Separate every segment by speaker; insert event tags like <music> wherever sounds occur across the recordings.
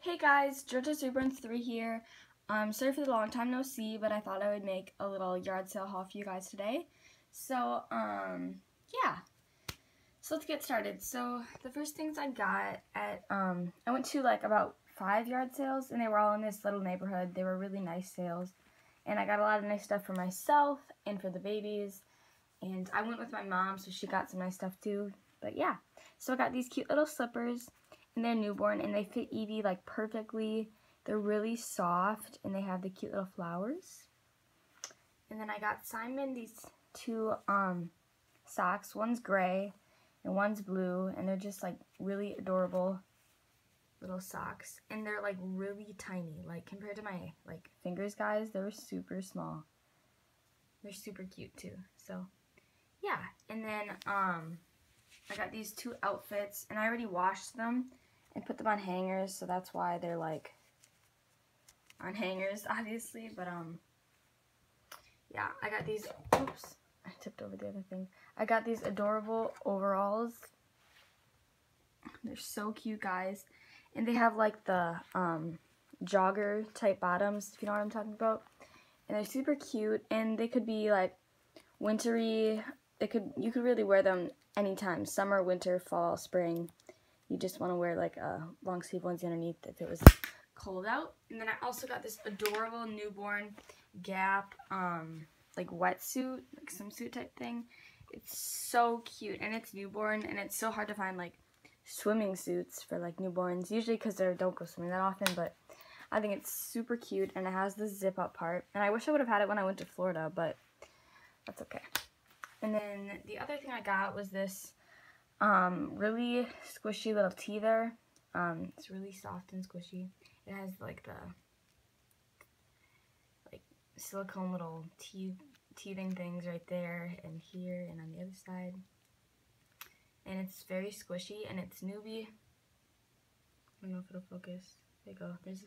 Speaker 1: Hey guys, JoJo's Reborns 3 here. Um, sorry for the long time no see, but I thought I would make a little yard sale haul for you guys today. So, um, yeah. So let's get started. So, the first things I got at, um, I went to like about five yard sales, and they were all in this little neighborhood. They were really nice sales. And I got a lot of nice stuff for myself and for the babies. And I went with my mom, so she got some nice stuff too. But yeah, so I got these cute little slippers and they're newborn and they fit Evie like perfectly. They're really soft and they have the cute little flowers. And then I got Simon these two um, socks. One's gray and one's blue and they're just like really adorable little socks. And they're like really tiny. Like compared to my like fingers guys, they're super small. They're super cute too. So yeah. And then um I got these two outfits and I already washed them and put them on hangers, so that's why they're like on hangers, <laughs> obviously. But um, yeah, I got these. Oops, I tipped over the other thing. I got these adorable overalls. They're so cute, guys, and they have like the um jogger type bottoms, if you know what I'm talking about. And they're super cute, and they could be like wintry. They could you could really wear them anytime, summer, winter, fall, spring you just want to wear like a long sleeve onesie underneath if it was cold out. And then I also got this adorable newborn Gap um, like wetsuit, like swimsuit type thing. It's so cute and it's newborn and it's so hard to find like swimming suits for like newborns. Usually because they don't go swimming that often, but I think it's super cute and it has the zip up part. And I wish I would have had it when I went to Florida, but that's okay. And then the other thing I got was this um, really squishy little teether. Um, it's really soft and squishy. It has like the like silicone little teeth teething things right there and here and on the other side. And it's very squishy and it's newbie. I don't know if it'll focus. There you go. There's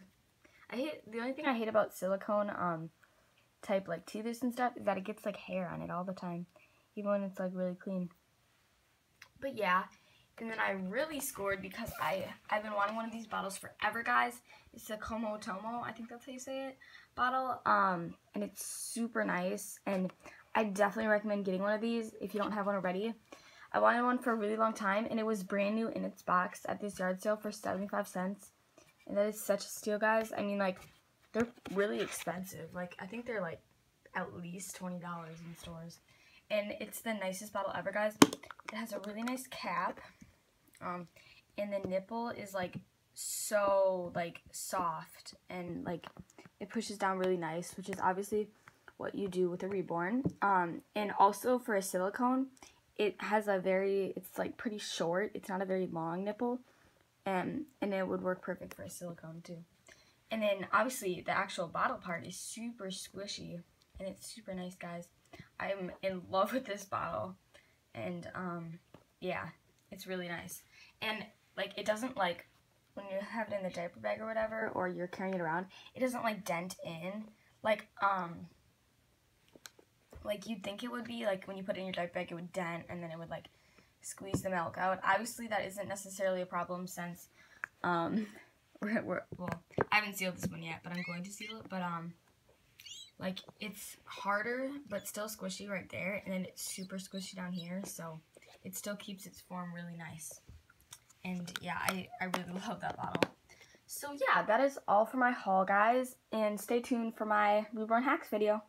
Speaker 1: I hate the only thing I hate about silicone um type like teethers and stuff is that it gets like hair on it all the time. Even when it's like really clean. But yeah, and then I really scored because I, I've been wanting one of these bottles forever, guys. It's a Comotomo, I think that's how you say it, bottle. Um, and it's super nice, and I definitely recommend getting one of these if you don't have one already. I wanted one for a really long time, and it was brand new in its box at this yard sale for 75 cents. And that is such a steal, guys. I mean, like, they're really expensive. Like, I think they're, like, at least $20 in stores and it's the nicest bottle ever, guys. It has a really nice cap, um, and the nipple is like so like soft and like it pushes down really nice, which is obviously what you do with a reborn. Um, and also for a silicone, it has a very it's like pretty short. It's not a very long nipple, and and it would work perfect for a silicone too. And then obviously the actual bottle part is super squishy and it's super nice, guys. I'm in love with this bottle. And, um, yeah, it's really nice. And, like, it doesn't, like, when you have it in the diaper bag or whatever, or you're carrying it around, it doesn't, like, dent in. Like, um, like, you'd think it would be, like, when you put it in your diaper bag, it would dent, and then it would, like, squeeze the milk out. Obviously, that isn't necessarily a problem since, um, <laughs> we're, we're, well, I haven't sealed this one yet, but I'm going to seal it, but, um, like, it's harder, but still squishy right there, and then it's super squishy down here, so it still keeps its form really nice. And yeah, I, I really <laughs> love that bottle. So yeah, that is all for my haul, guys, and stay tuned for my Reborn Hacks video.